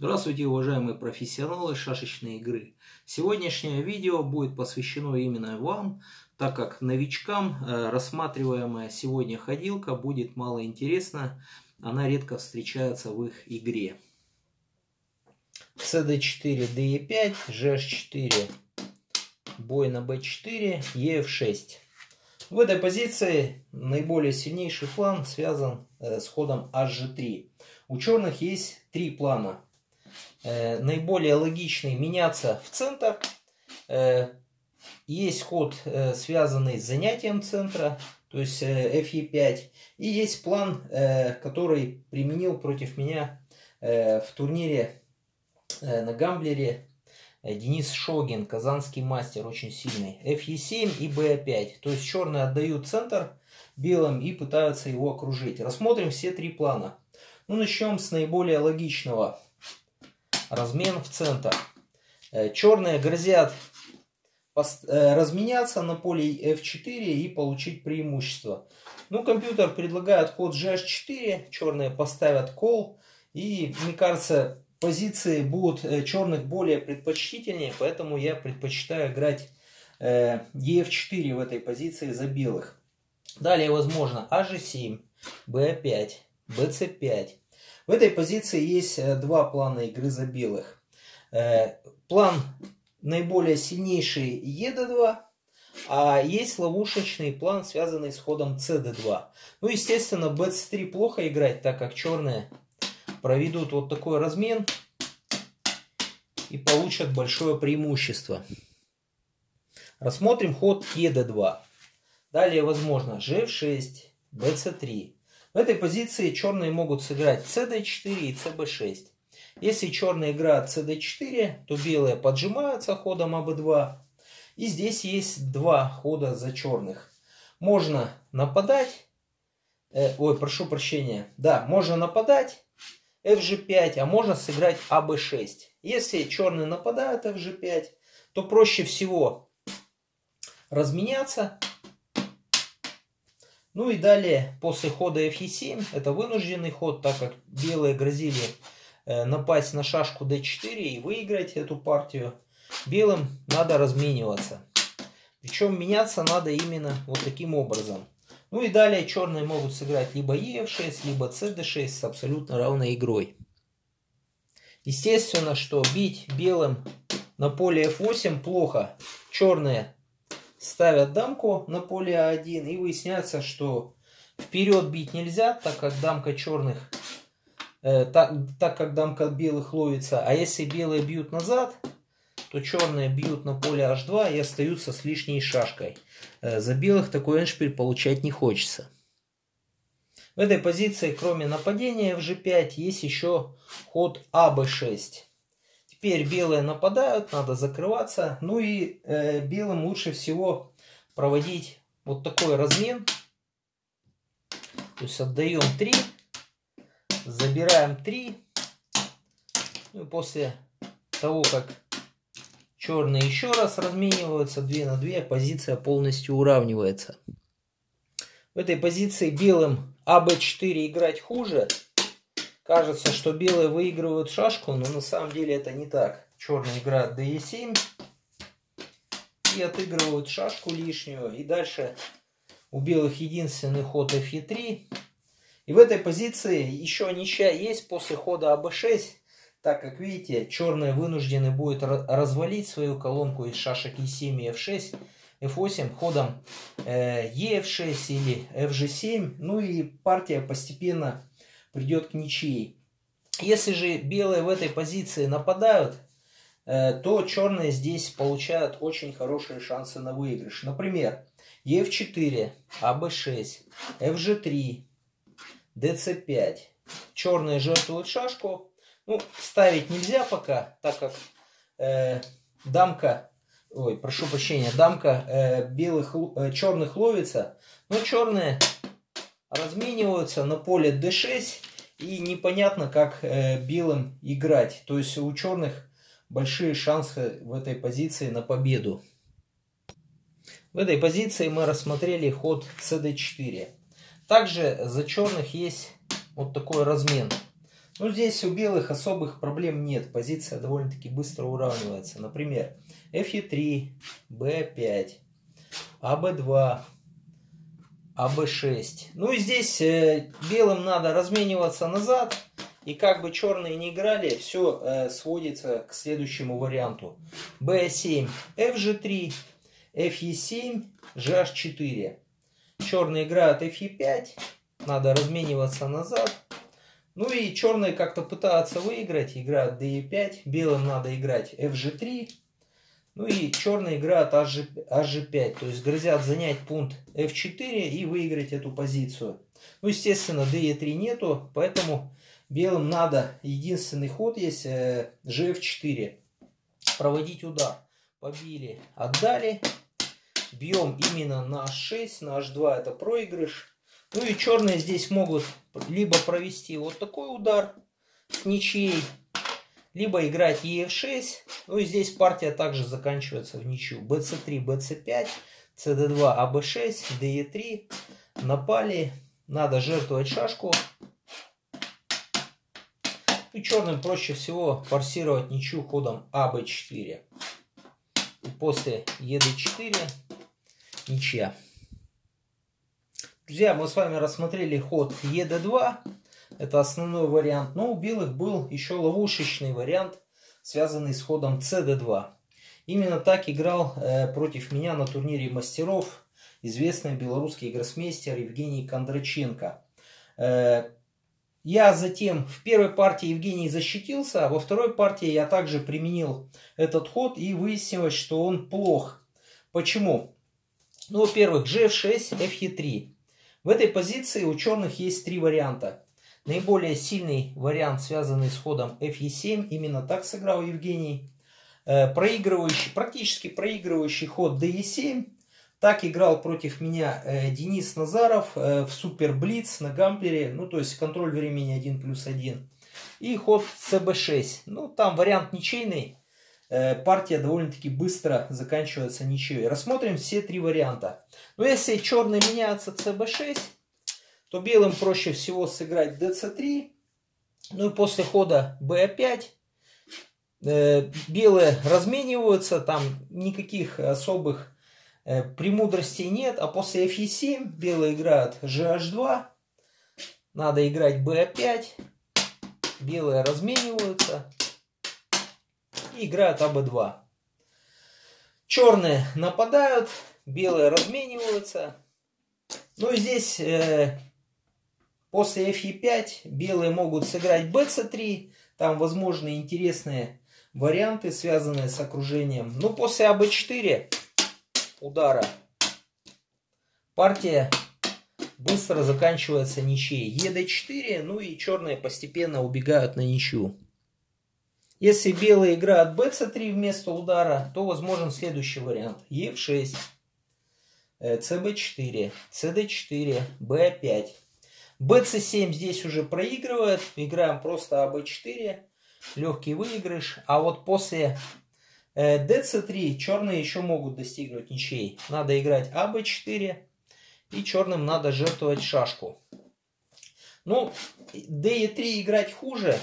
Здравствуйте, уважаемые профессионалы шашечной игры. Сегодняшнее видео будет посвящено именно вам, так как новичкам э, рассматриваемая сегодня ходилка будет мало интересна, она редко встречается в их игре. CD4, DE5, GH4, бой на B4, EF6. В этой позиции наиболее сильнейший план связан э, с ходом HG3. У черных есть три плана э, наиболее логичный меняться в центр. Э, есть ход, э, связанный с занятием центра, то есть э, FE5. И есть план, э, который применил против меня э, в турнире э, на Гамблере э, Денис Шогин, казанский мастер, очень сильный. FE7 и BA5. То есть черные отдают центр белым и пытаются его окружить. Рассмотрим все три плана. Ну, начнем с наиболее логичного размен в центр. Э, черные грозят э, разменяться на поле f4 и получить преимущество. Ну, компьютер предлагает ход gh4, черные поставят кол, и, мне кажется, позиции будут э, черных более предпочтительнее, поэтому я предпочитаю играть df4 в этой позиции за белых. Далее возможно ag7, b5, bc5, в этой позиции есть э, два плана игры за белых. Э, план наиболее сильнейший ЕД2, а есть ловушечный план, связанный с ходом CD2. Ну, естественно, BC3 плохо играть, так как черные проведут вот такой размен и получат большое преимущество. Рассмотрим ход ЕД2. Далее возможно GF6, BC3. В этой позиции черные могут сыграть cd4 и cb6. Если черные играют cd4, то белые поджимаются ходом аб2. И здесь есть два хода за черных. Можно нападать. Э, ой, прошу прощения. Да, можно нападать fg5, а можно сыграть аб6. Если черные нападают fg5, то проще всего разменяться ну и далее, после хода fe7, это вынужденный ход, так как белые грозили э, напасть на шашку d4 и выиграть эту партию. Белым надо размениваться. Причем меняться надо именно вот таким образом. Ну и далее черные могут сыграть либо ef6, либо cd6 с абсолютно равной игрой. Естественно, что бить белым на поле f8 плохо. Черные ставят дамку на поле А1 и выясняется, что вперед бить нельзя, так как дамка черных, э, так, так как дамка белых ловится. А если белые бьют назад, то черные бьют на поле H2 и остаются с лишней шашкой. Э, за белых такой эншпиль получать не хочется. В этой позиции, кроме нападения в G5, есть еще ход АБ6. Теперь белые нападают, надо закрываться. Ну и э, белым лучше всего проводить вот такой размен. То есть отдаем 3, забираем 3. Ну после того, как черные еще раз размениваются 2 на 2, позиция полностью уравнивается. В этой позиции белым АБ4 играть хуже. Кажется, что белые выигрывают шашку, но на самом деле это не так. Черные играют DE7 и отыгрывают шашку лишнюю. И дальше у белых единственный ход FE3. И в этой позиции еще ничья есть после хода АБ6, так как, видите, черные вынуждены будет развалить свою колонку из шашек E7 и F6, F8 ходом э, EF6 или FG7. Ну и партия постепенно придет к ничьей. Если же белые в этой позиции нападают, э, то черные здесь получают очень хорошие шансы на выигрыш. Например, F4, АБ6, FG3, DC5. Черные жертвуют шашку. Ну, ставить нельзя пока, так как э, дамка, ой, прошу прощения, дамка э, белых, э, черных ловится. Но черные размениваются на поле d6 и непонятно, как э, белым играть. То есть у черных большие шансы в этой позиции на победу. В этой позиции мы рассмотрели ход cd4. Также за черных есть вот такой размен. Ну, здесь у белых особых проблем нет. Позиция довольно-таки быстро уравнивается. Например, Fe3, B5, AB2, AB6. Ну и здесь э, белым надо размениваться назад. И как бы черные не играли, все э, сводится к следующему варианту. B7, FG3, FE7, GH4. Черные играют FE5, надо размениваться назад. Ну и черные как-то пытаются выиграть, играют DE5, белым надо играть FG3. Ну и черные играют HG, HG5, то есть грозят занять пункт F4 и выиграть эту позицию. Ну, естественно, DE3 нету, поэтому белым надо, единственный ход есть э, GF4. Проводить удар. Побили, отдали. Бьем именно на H6, на H2 это проигрыш. Ну и черные здесь могут либо провести вот такой удар с ничьей, либо играть EF6. Ну и здесь партия также заканчивается в ничью. BC3, BC5, CD2, AB6, DE3. Напали. Надо жертвовать шашку. И черным проще всего форсировать ничью ходом АБ4. И после ЕД4 ничья. Друзья, мы с вами рассмотрели ход ЕД2. Это основной вариант. Но у белых был еще ловушечный вариант, связанный с ходом СД2. Именно так играл э, против меня на турнире мастеров известный белорусский гроссмейстер Евгений Кондраченко. Э, я затем в первой партии Евгений защитился, а во второй партии я также применил этот ход и выяснилось, что он плох. Почему? Ну, во-первых, GF6, FE3. В этой позиции у черных есть три варианта. Наиболее сильный вариант, связанный с ходом Fe7, именно так сыграл Евгений. Э, проигрывающий, практически проигрывающий ход DE7. Так играл против меня э, Денис Назаров э, в Супер Блиц на гампере. Ну, то есть контроль времени 1 плюс 1. И ход CB6. Ну, там вариант ничейный. Партия довольно-таки быстро заканчивается ничьей. Рассмотрим все три варианта. Но ну, если черные меняются CB6, то белым проще всего сыграть dc3. Ну и после хода b5 э, белые размениваются, там никаких особых э, премудростей нет. А после fe7 белые играют gh2, надо играть b5, белые размениваются и играют аб2. Черные нападают, белые размениваются. Ну и здесь э, После fe5 белые могут сыграть bc3. Там возможны интересные варианты, связанные с окружением. Но после аб4 удара партия быстро заканчивается ничьей. ед4, ну и черные постепенно убегают на ничью. Если белые играют bc3 вместо удара, то возможен следующий вариант. e6, cb4, cd4, b5. BC7 здесь уже проигрывает. Играем просто АБ4. Легкий выигрыш. А вот после DC3 э, черные еще могут достигнуть ничей. Надо играть АБ4. И черным надо жертвовать шашку. Ну, DE3 играть хуже.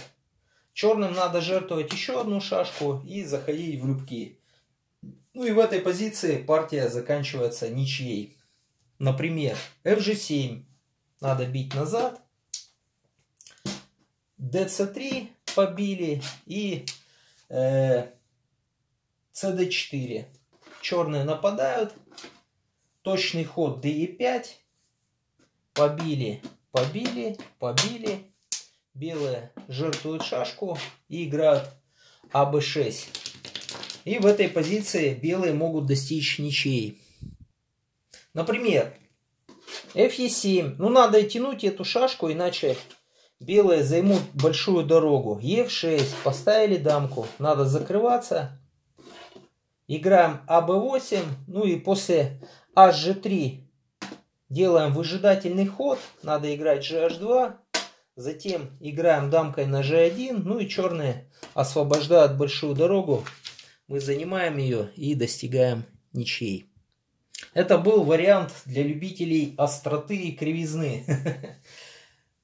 Черным надо жертвовать еще одну шашку и заходить в любки. Ну и в этой позиции партия заканчивается ничьей. Например, FG7 надо бить назад. dc3 побили и э, cd4. Черные нападают. Точный ход de5. Побили, побили, побили. Белые жертвуют шашку и играют АБ6. И в этой позиции белые могут достичь ничьей. Например, Fe7. Ну, надо тянуть эту шашку, иначе белые займут большую дорогу. F6. Поставили дамку. Надо закрываться. Играем АБ8. Ну и после HG3 делаем выжидательный ход. Надо играть GH2. Затем играем дамкой на G1. Ну и черные освобождают большую дорогу. Мы занимаем ее и достигаем ничьей. Это был вариант для любителей остроты и кривизны.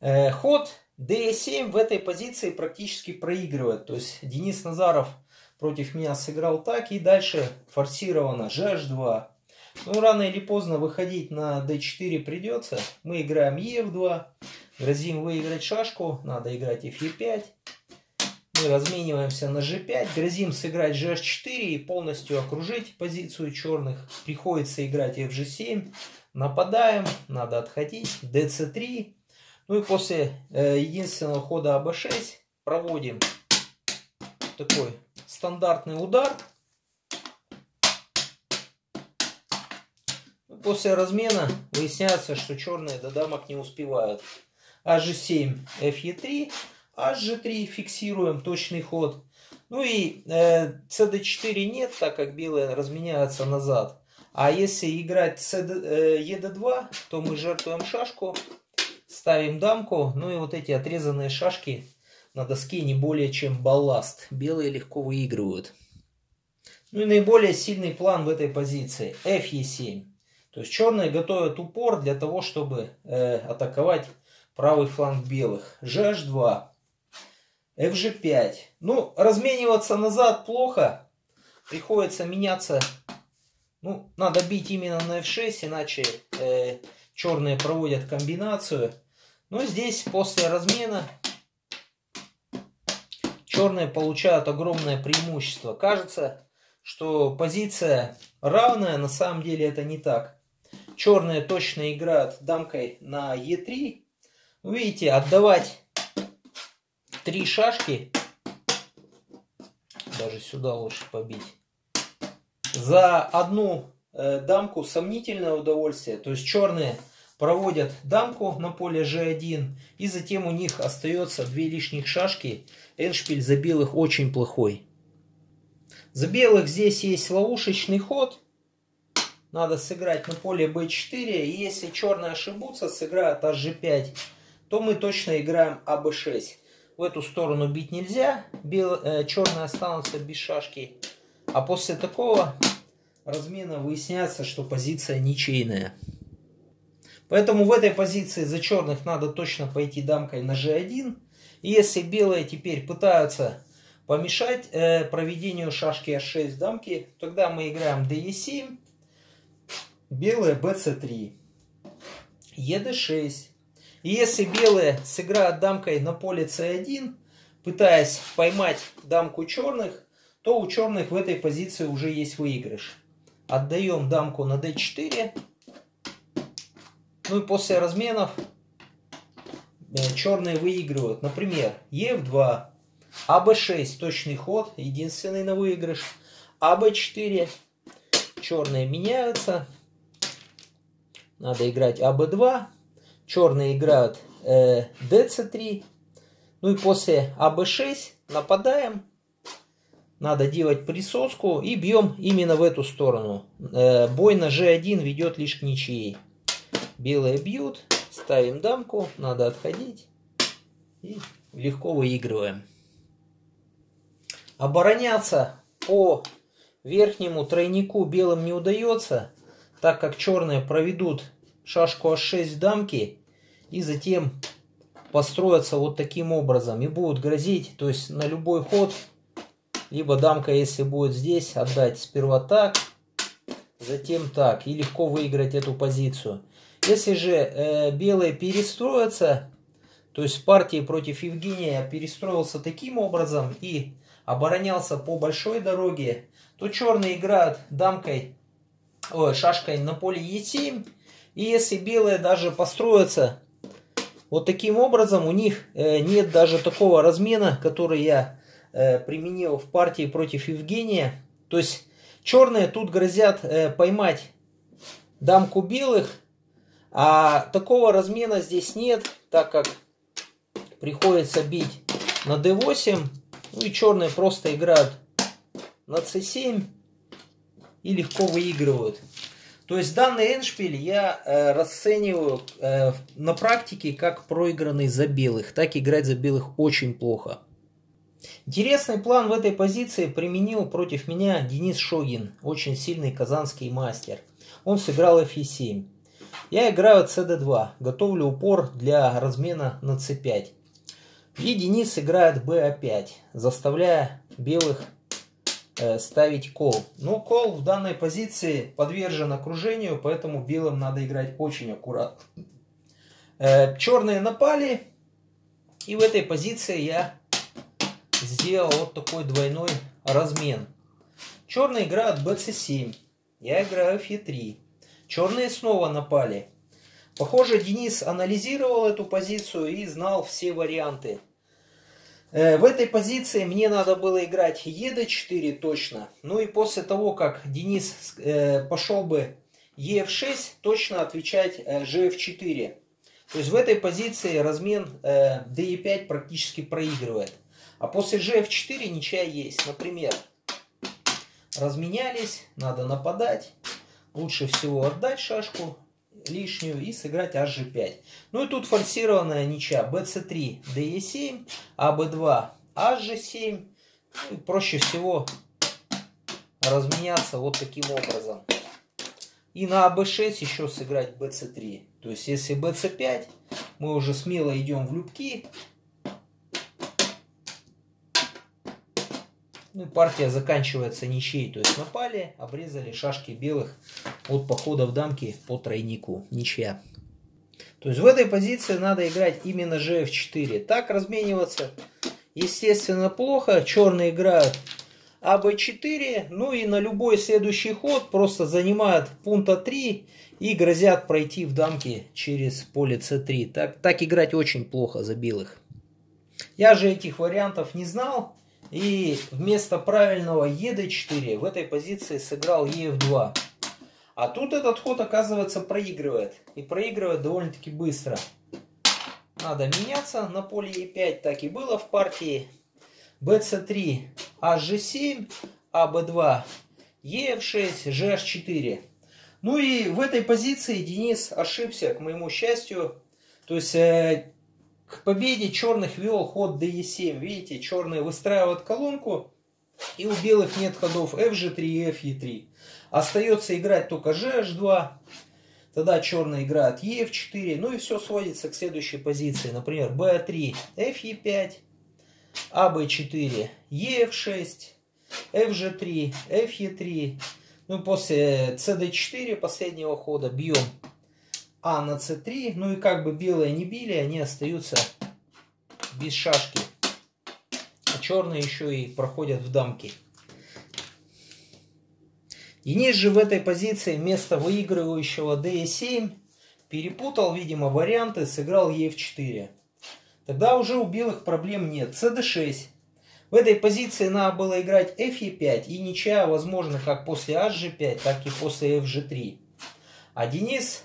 Э, ход d7 в этой позиции практически проигрывает. То есть Денис Назаров против меня сыграл так. И дальше форсировано gh2. Ну, рано или поздно выходить на d4 придется. Мы играем ef2. Грозим выиграть шашку. Надо играть fe5. Мы размениваемся на g5. Грозим сыграть gh4 и полностью окружить позицию черных. Приходится играть fg7. Нападаем. Надо отходить. dc3. Ну и после э, единственного хода АБ6 проводим такой стандартный удар. Ну, после размена выясняется, что черные до дамок не успевают. HG7, FE3, HG3 фиксируем точный ход. Ну и э, CD4 нет, так как белые разменяются назад. А если играть CD, э, ED2, то мы жертвуем шашку Ставим дамку, ну и вот эти отрезанные шашки на доске не более чем балласт. Белые легко выигрывают. Ну и наиболее сильный план в этой позиции. FE7. То есть черные готовят упор для того, чтобы э, атаковать правый фланг белых. GH2. FG5. Ну, размениваться назад плохо. Приходится меняться. Ну, надо бить именно на F6, иначе э, черные проводят комбинацию. Но здесь после размена черные получают огромное преимущество. Кажется, что позиция равная, на самом деле это не так. Черные точно играют дамкой на Е3. Видите, отдавать три шашки, даже сюда лучше побить, за одну э, дамку сомнительное удовольствие. То есть черные проводят дамку на поле g1, и затем у них остается две лишних шашки. Эншпиль за белых очень плохой. За белых здесь есть ловушечный ход. Надо сыграть на поле b4. И если черные ошибутся, сыграют hg5, то мы точно играем аб6. В эту сторону бить нельзя. Бел... Э, черные останутся без шашки. А после такого размена выясняется, что позиция ничейная. Поэтому в этой позиции за черных надо точно пойти дамкой на g1. И если белые теперь пытаются помешать э, проведению шашки h6 дамки, тогда мы играем de7, белые bc3, ed6. Если белые сыграют дамкой на поле c1, пытаясь поймать дамку черных, то у черных в этой позиции уже есть выигрыш. Отдаем дамку на d4. Ну и после разменов э, черные выигрывают. Например, Е2, АБ6 точный ход, единственный на выигрыш. АБ4, черные меняются. Надо играть АБ2. Черные играют э, ДЦ3. Ну и после АБ6 нападаем. Надо делать присоску и бьем именно в эту сторону. Э, бой на G1 ведет лишь к ничьей. Белые бьют, ставим дамку, надо отходить и легко выигрываем. Обороняться по верхнему тройнику белым не удается, так как черные проведут шашку h6 дамки и затем построятся вот таким образом и будут грозить, то есть на любой ход, либо дамка, если будет здесь, отдать сперва так, затем так, и легко выиграть эту позицию. Если же э, белые перестроятся, то есть партии против Евгения перестроился таким образом и оборонялся по большой дороге, то черные играют дамкой, ой, шашкой на поле Е7. И если белые даже построятся вот таким образом, у них э, нет даже такого размена, который я э, применил в партии против Евгения. То есть черные тут грозят э, поймать дамку белых а такого размена здесь нет, так как приходится бить на d8. Ну и черные просто играют на c7 и легко выигрывают. То есть данный эншпиль я э, расцениваю э, на практике как проигранный за белых. Так играть за белых очень плохо. Интересный план в этой позиции применил против меня Денис Шогин, очень сильный казанский мастер. Он сыграл f7. Я играю cd2, готовлю упор для размена на c5. И Денис играет b5, заставляя белых ставить кол. Но кол в данной позиции подвержен окружению, поэтому белым надо играть очень аккуратно. Э, черные напали, и в этой позиции я сделал вот такой двойной размен. Черные играют bc7, я играю fe3. Черные снова напали. Похоже, Денис анализировал эту позицию и знал все варианты. Э, в этой позиции мне надо было играть ед4 точно. Ну и после того, как Денис э, пошел бы ef6, точно отвечать gf4. Э, То есть в этой позиции размен de5 практически проигрывает. А после gf4 ничья есть. Например, разменялись, надо нападать. Лучше всего отдать шашку лишнюю и сыграть hg5. Ну и тут форсированная ничья. bc3, de7, ab2, hg7. Ну, проще всего разменяться вот таким образом. И на ab6 еще сыграть bc3. То есть если bc5, мы уже смело идем в любки. Ну, партия заканчивается ничьей, то есть напали, обрезали шашки белых от похода в дамки по тройнику. Ничья. То есть в этой позиции надо играть именно gf4. Так размениваться, естественно, плохо. Черные играют АБ4, ну и на любой следующий ход просто занимают пункта 3 и грозят пройти в дамки через поле c3. Так, так играть очень плохо за белых. Я же этих вариантов не знал. И вместо правильного ед4 в этой позиции сыграл ef2. А тут этот ход, оказывается, проигрывает. И проигрывает довольно-таки быстро. Надо меняться на поле e5. Так и было в партии. bc3, hg7, ab2, ef6, gh4. Ну и в этой позиции Денис ошибся, к моему счастью. То есть э, к победе черных вел ход de7. Видите, черные выстраивают колонку. И у белых нет ходов fg3 и fe3. Остается играть только gh2. Тогда черные играют ef4. Ну и все сводится к следующей позиции. Например, b3, fe5, ab4, ef6, fg3, fe3. Ну и после cd4 последнего хода бьем а на c3. Ну и как бы белые не били, они остаются без шашки. А черные еще и проходят в дамки. Денис же в этой позиции вместо выигрывающего d7 перепутал, видимо, варианты, сыграл e4. Тогда уже у белых проблем нет. cd6. В этой позиции надо было играть fe5 и ничья, возможно, как после hg5, так и после fg3. А Денис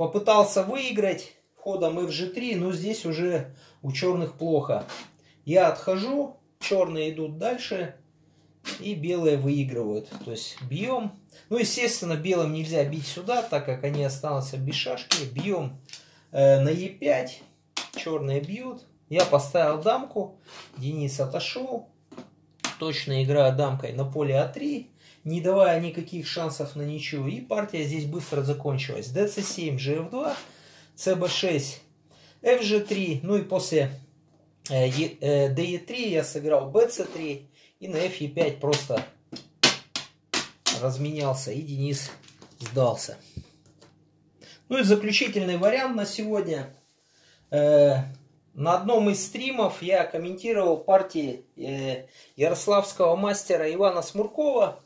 Попытался выиграть ходом fg3, но здесь уже у черных плохо. Я отхожу, черные идут дальше, и белые выигрывают. То есть бьем. Ну, естественно, белым нельзя бить сюда, так как они останутся без шашки. Бьем э, на e5. Черные бьют. Я поставил дамку. Денис отошел. Точно играю дамкой на поле А3 не давая никаких шансов на ничью. И партия здесь быстро закончилась. dc7, gf2, cb6, fg3. Ну и после э, э, de3 я сыграл bc3. И на fe5 просто разменялся. И Денис сдался. Ну и заключительный вариант на сегодня. Э, на одном из стримов я комментировал партии ярославского мастера Ивана Смуркова.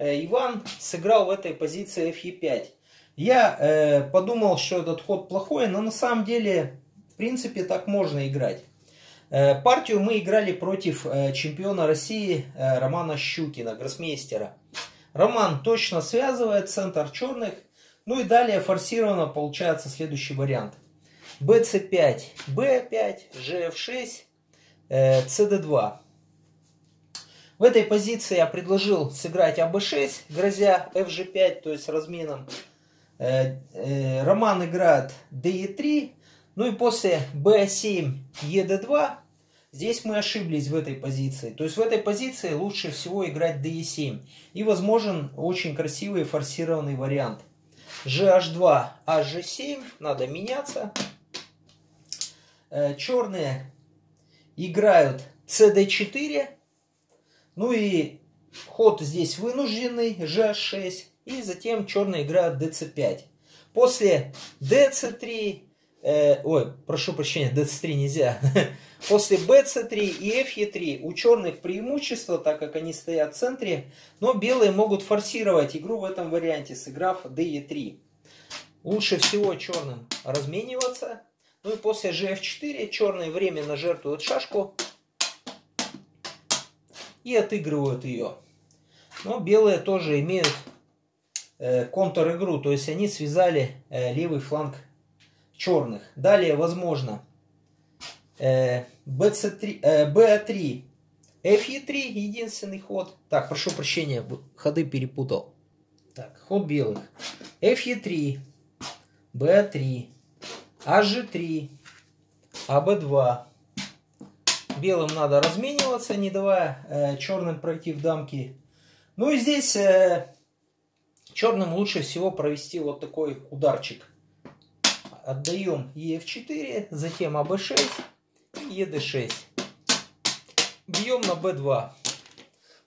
Э, Иван сыграл в этой позиции fe5. Я э, подумал, что этот ход плохой, но на самом деле, в принципе, так можно играть. Э, партию мы играли против э, чемпиона России э, Романа Щукина, гроссмейстера. Роман точно связывает центр черных. Ну и далее форсированно получается следующий вариант. bc5, b5, gf6, э, cd2. В этой позиции я предложил сыграть АБ6, грозя FG5, то есть разменом. Э, э, Роман играет DE3. Ну и после B7, ED2. Здесь мы ошиблись в этой позиции. То есть в этой позиции лучше всего играть DE7. И возможен очень красивый форсированный вариант. GH2, HG7. Надо меняться. Э, черные играют cd4. Ну и ход здесь вынужденный, g6. И затем черные играют dc5. После dc3, э, ой, прошу прощения, dc3 нельзя. После bc3 и fe3 у черных преимущество, так как они стоят в центре, но белые могут форсировать игру в этом варианте, сыграв de3. Лучше всего черным размениваться. Ну и после gf4 черные временно жертвуют шашку и отыгрывают ее. Но белые тоже имеют э, контр-игру, то есть они связали э, левый фланг черных. Далее возможно э, bc3, э, b3, fe3 единственный ход. Так, прошу прощения, ходы перепутал. Так, ход белых. fe3, b3, hg3, ab2. Белым надо размениваться, не давая э, черным пройти в дамки. Ну и здесь э, черным лучше всего провести вот такой ударчик. Отдаем ef4, затем ab6 и ед6. Бьем на b2.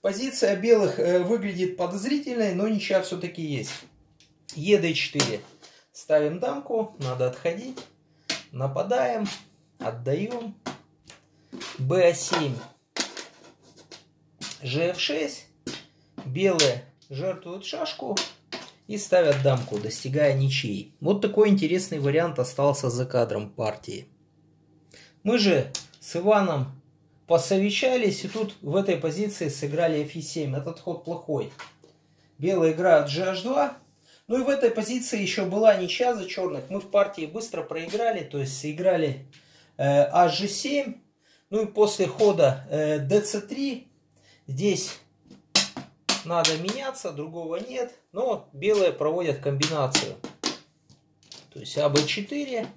Позиция белых э, выглядит подозрительной, но ничья все-таки есть. ед4. Ставим дамку, надо отходить. Нападаем, отдаем. B7. gf6. Белые жертвуют шашку и ставят дамку, достигая ничьей. Вот такой интересный вариант остался за кадром партии. Мы же с Иваном посовещались и тут в этой позиции сыграли f7. Этот ход плохой. Белые играют gh2. Ну и в этой позиции еще была ничья за черных. Мы в партии быстро проиграли, то есть сыграли э, hg7. Ну и после хода э, dc3 здесь надо меняться, другого нет. Но белые проводят комбинацию. То есть АБ4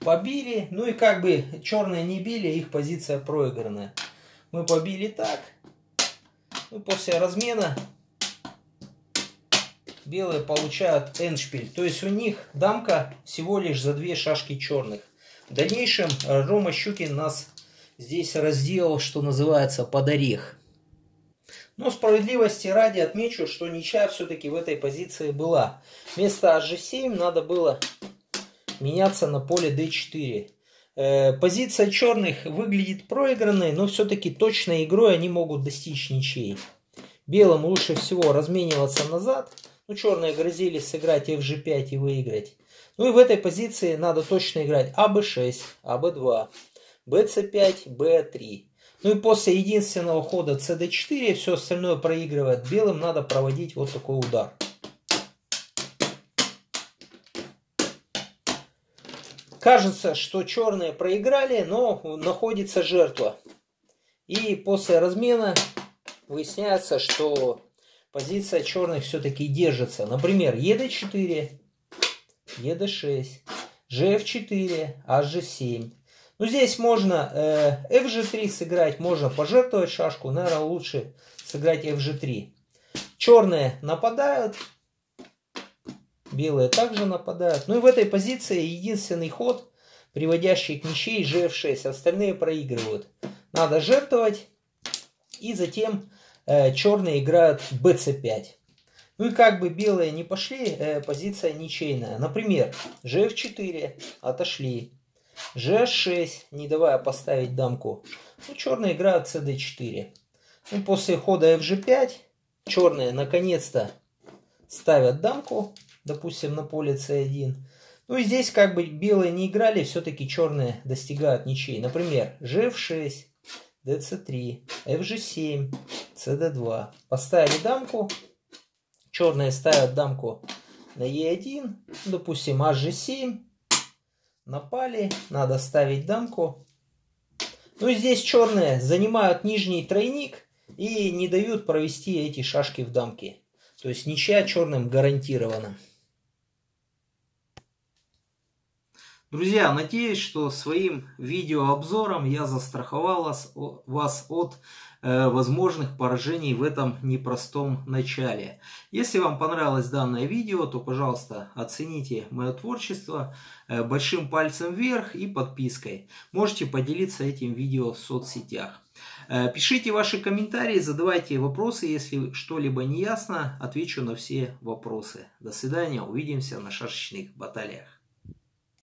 побили. Ну и как бы черные не били, их позиция проигранная. Мы побили так. Ну, после размена белые получают эншпиль. То есть у них дамка всего лишь за две шашки черных. В дальнейшем Рома Щукин нас здесь разделал, что называется, под орех. Но справедливости ради отмечу, что ничья все-таки в этой позиции была. Вместо HG7 надо было меняться на поле D4. Э, позиция черных выглядит проигранной, но все-таки точной игрой они могут достичь ничьей. Белым лучше всего размениваться назад. Ну, черные грозили сыграть FG5 и выиграть. Ну и в этой позиции надо точно играть АБ6, АБ2, БЦ5, Б3. Ну и после единственного хода cd4 все остальное проигрывает. Белым надо проводить вот такой удар. Кажется, что черные проиграли, но находится жертва. И после размена выясняется, что позиция черных все-таки держится. Например, ед4, ед6, gf4, hg7. Ну, здесь можно э, FG3 сыграть, можно пожертвовать шашку. Наверное, лучше сыграть FG3. Черные нападают. Белые также нападают. Ну и в этой позиции единственный ход, приводящий к ничьей, GF6. Остальные проигрывают. Надо жертвовать. И затем э, черные играют BC5. Ну и как бы белые не пошли, э, позиция ничейная. Например, GF4 отошли. G6, не давая поставить дамку. Ну, черные играют CD4. Ну, после хода FG5 черные наконец-то ставят дамку, допустим, на поле C1. Ну и здесь как бы белые не играли, все-таки черные достигают ничей. Например, GF6, DC3, FG7, CD2. Поставили дамку, черные ставят дамку на E1, допустим, HG7, Напали, надо ставить дамку. Ну и здесь черные занимают нижний тройник и не дают провести эти шашки в дамке. То есть ничья черным гарантирована. Друзья, надеюсь, что своим видеообзором я застраховал вас, от э, возможных поражений в этом непростом начале. Если вам понравилось данное видео, то, пожалуйста, оцените мое творчество э, большим пальцем вверх и подпиской. Можете поделиться этим видео в соцсетях. Э, пишите ваши комментарии, задавайте вопросы, если что-либо не ясно, отвечу на все вопросы. До свидания, увидимся на шашечных баталиях.